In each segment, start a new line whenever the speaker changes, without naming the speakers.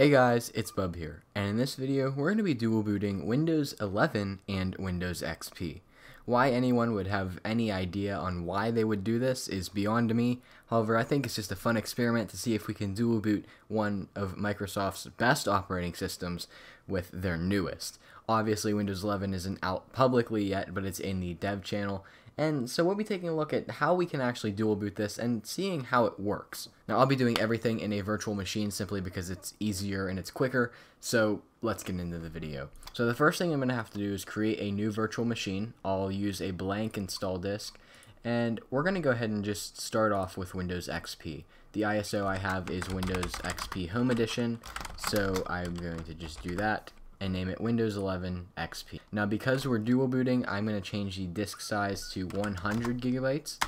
Hey guys, it's Bub here, and in this video we're going to be dual booting Windows 11 and Windows XP. Why anyone would have any idea on why they would do this is beyond me, however I think it's just a fun experiment to see if we can dual boot one of Microsoft's best operating systems with their newest. Obviously Windows 11 isn't out publicly yet, but it's in the dev channel, and so we'll be taking a look at how we can actually dual boot this and seeing how it works. Now I'll be doing everything in a virtual machine simply because it's easier and it's quicker, so let's get into the video. So the first thing I'm going to have to do is create a new virtual machine. I'll use a blank install disk, and we're going to go ahead and just start off with Windows XP. The ISO I have is Windows XP Home Edition, so I'm going to just do that and name it Windows 11 XP. Now because we're dual booting, I'm going to change the disk size to 100 gigabytes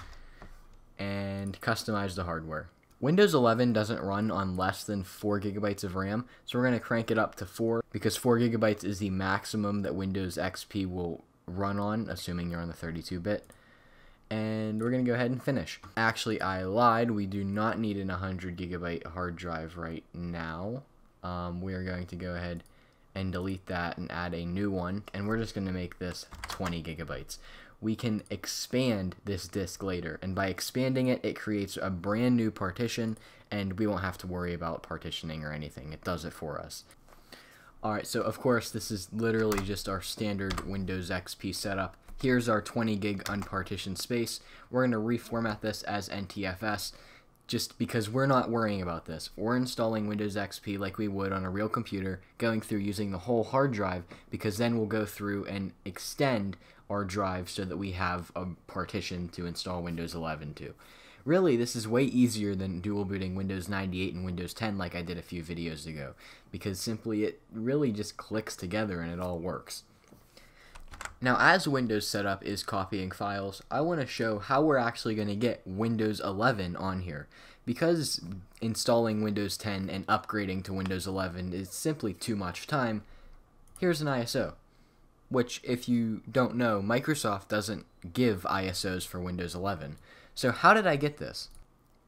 and customize the hardware. Windows 11 doesn't run on less than 4 gigabytes of RAM, so we're going to crank it up to 4 because 4 gigabytes is the maximum that Windows XP will run on, assuming you're on the 32-bit. And we're going to go ahead and finish. Actually, I lied. We do not need an 100 gigabyte hard drive right now. Um, we are going to go ahead and delete that and add a new one and we're just going to make this 20 gigabytes. We can expand this disk later and by expanding it it creates a brand new partition and we won't have to worry about partitioning or anything. It does it for us. Alright so of course this is literally just our standard Windows XP setup. Here's our 20 gig unpartitioned space. We're going to reformat this as NTFS just because we're not worrying about this. We're installing Windows XP like we would on a real computer, going through using the whole hard drive, because then we'll go through and extend our drive so that we have a partition to install Windows 11 to. Really, this is way easier than dual booting Windows 98 and Windows 10 like I did a few videos ago, because simply it really just clicks together and it all works. Now, as Windows setup is copying files, I want to show how we're actually going to get Windows 11 on here. Because installing Windows 10 and upgrading to Windows 11 is simply too much time, here's an ISO. Which, if you don't know, Microsoft doesn't give ISOs for Windows 11. So how did I get this?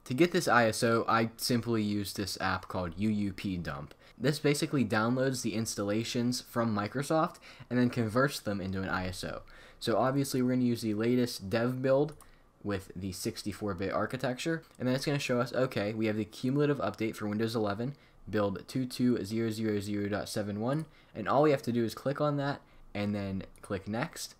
To get this ISO, I simply used this app called UUP Dump. This basically downloads the installations from Microsoft and then converts them into an ISO. So obviously we're going to use the latest dev build with the 64-bit architecture, and then it's going to show us, okay, we have the cumulative update for Windows 11, build 22000.71, and all we have to do is click on that, and then click next,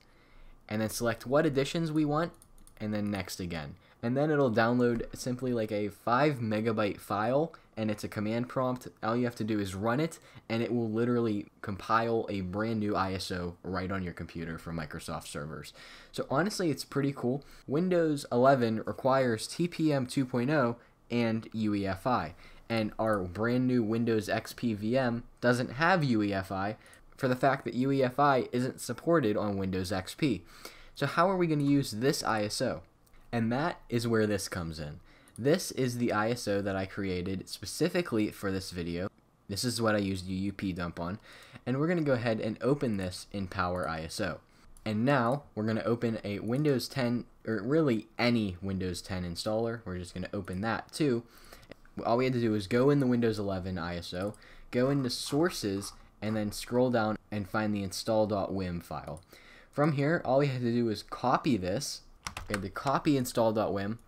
and then select what editions we want, and then next again. And then it'll download simply like a 5 megabyte file and it's a command prompt. All you have to do is run it and it will literally compile a brand new ISO right on your computer from Microsoft servers. So honestly it's pretty cool. Windows 11 requires TPM 2.0 and UEFI and our brand new Windows XP VM doesn't have UEFI for the fact that UEFI isn't supported on Windows XP so how are we going to use this ISO and that is where this comes in. This is the ISO that I created specifically for this video. This is what I used UUP dump on. And we're going to go ahead and open this in Power ISO. And now we're going to open a Windows 10, or really any Windows 10 installer. We're just going to open that too. All we had to do is go in the Windows 11 ISO, go into sources, and then scroll down and find the install.wim file. From here, all we had to do is copy this. Have the copy install.wim,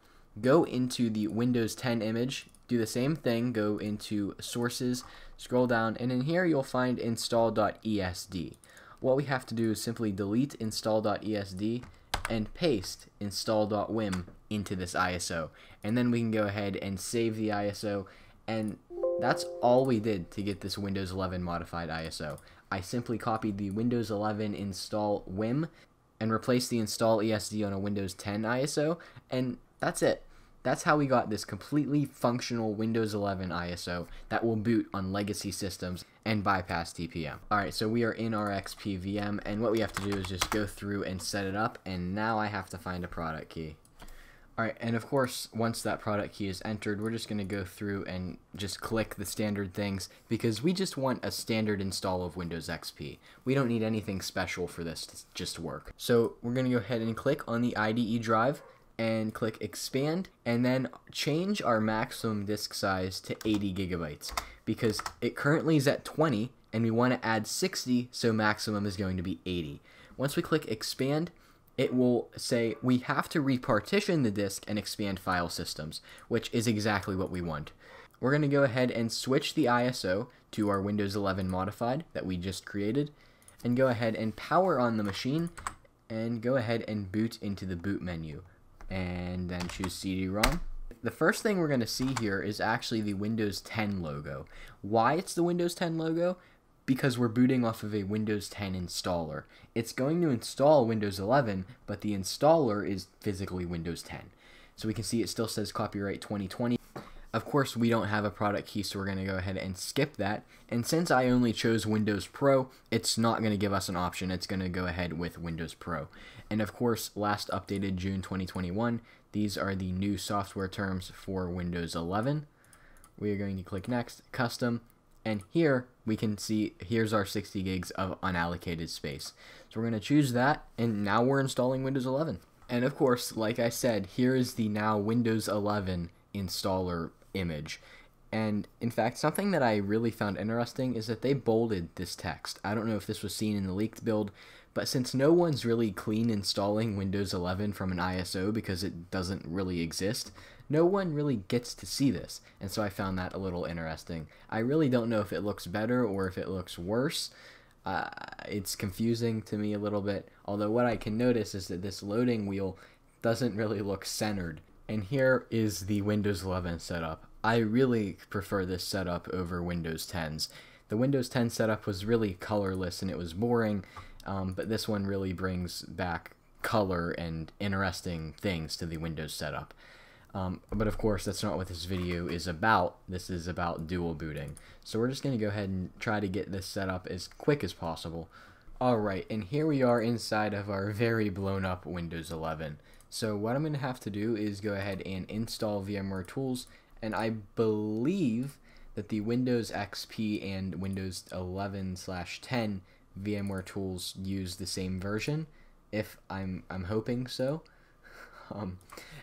go into the Windows 10 image, do the same thing, go into sources, scroll down, and in here you'll find install.esd. What we have to do is simply delete install.esd and paste install.wim into this ISO. And then we can go ahead and save the ISO and that's all we did to get this Windows 11 modified ISO. I simply copied the Windows 11 install WIM and replaced the install ESD on a Windows 10 ISO, and that's it. That's how we got this completely functional Windows 11 ISO that will boot on legacy systems and bypass TPM. Alright, so we are in our XP VM, and what we have to do is just go through and set it up, and now I have to find a product key. Alright, and of course, once that product key is entered, we're just going to go through and just click the standard things because we just want a standard install of Windows XP. We don't need anything special for this to just work. So we're going to go ahead and click on the IDE drive and click expand and then change our maximum disk size to 80 gigabytes because it currently is at 20 and we want to add 60 so maximum is going to be 80. Once we click expand, it will say we have to repartition the disk and expand file systems, which is exactly what we want. We're going to go ahead and switch the ISO to our Windows 11 modified that we just created and go ahead and power on the machine and go ahead and boot into the boot menu and then choose CD-ROM. The first thing we're going to see here is actually the Windows 10 logo. Why it's the Windows 10 logo? Because we're booting off of a Windows 10 installer. It's going to install Windows 11, but the installer is physically Windows 10. So we can see it still says copyright 2020. Of course, we don't have a product key, so we're going to go ahead and skip that. And since I only chose Windows Pro, it's not going to give us an option. It's going to go ahead with Windows Pro. And of course, last updated June 2021, these are the new software terms for Windows 11. We are going to click Next, Custom, and here we can see here's our 60 gigs of unallocated space. So we're going to choose that, and now we're installing Windows 11. And of course, like I said, here is the now Windows 11 installer image. And in fact, something that I really found interesting is that they bolded this text. I don't know if this was seen in the leaked build, but since no one's really clean installing Windows 11 from an ISO because it doesn't really exist, no one really gets to see this. And so I found that a little interesting. I really don't know if it looks better or if it looks worse. Uh, it's confusing to me a little bit, although what I can notice is that this loading wheel doesn't really look centered. And here is the Windows 11 setup. I really prefer this setup over Windows 10's. The Windows 10 setup was really colorless and it was boring, um, but this one really brings back color and interesting things to the Windows setup. Um, but of course, that's not what this video is about. This is about dual booting. So we're just going to go ahead and try to get this set up as quick as possible. Alright, and here we are inside of our very blown up Windows 11. So what I'm going to have to do is go ahead and install VMware Tools, and I believe that the Windows XP and Windows 11 slash 10 VMware Tools use the same version, if I'm, I'm hoping so. Um,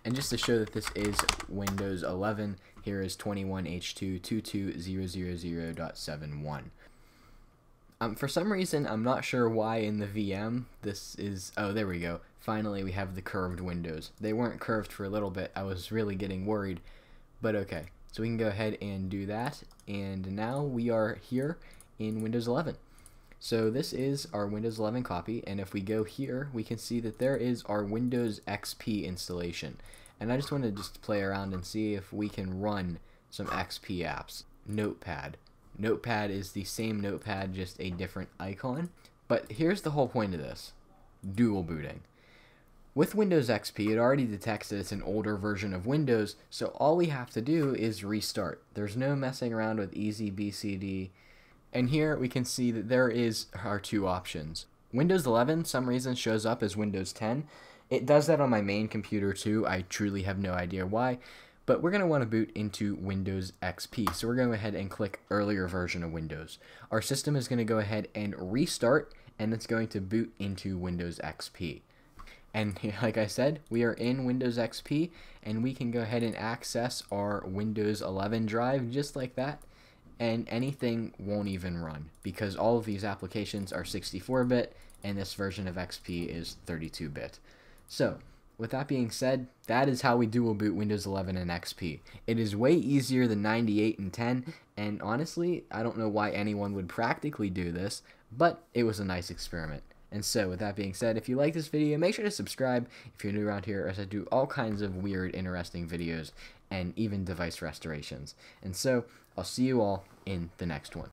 and just to show that this is Windows 11, here is 21H2220000.71. Um, for some reason, I'm not sure why in the VM this is... Oh, there we go. Finally, we have the curved windows. They weren't curved for a little bit. I was really getting worried. But okay. So we can go ahead and do that. And now we are here in Windows 11. So this is our Windows 11 copy. And if we go here, we can see that there is our Windows XP installation. And I just want to just play around and see if we can run some XP apps. Notepad. Notepad is the same notepad, just a different icon. But here's the whole point of this. Dual booting. With Windows XP, it already detects that it's an older version of Windows, so all we have to do is restart. There's no messing around with EasyBCD. And here we can see that there is our two options. Windows 11, some reason, shows up as Windows 10. It does that on my main computer too. I truly have no idea why. But we're going to want to boot into Windows XP. So we're going to go ahead and click earlier version of Windows. Our system is going to go ahead and restart and it's going to boot into Windows XP. And like I said, we are in Windows XP and we can go ahead and access our Windows 11 drive just like that. And anything won't even run because all of these applications are 64-bit and this version of XP is 32-bit. So with that being said, that is how we dual boot Windows 11 and XP. It is way easier than 98 and 10, and honestly, I don't know why anyone would practically do this, but it was a nice experiment. And so, with that being said, if you like this video, make sure to subscribe if you're new around here, as I do all kinds of weird, interesting videos and even device restorations. And so, I'll see you all in the next one.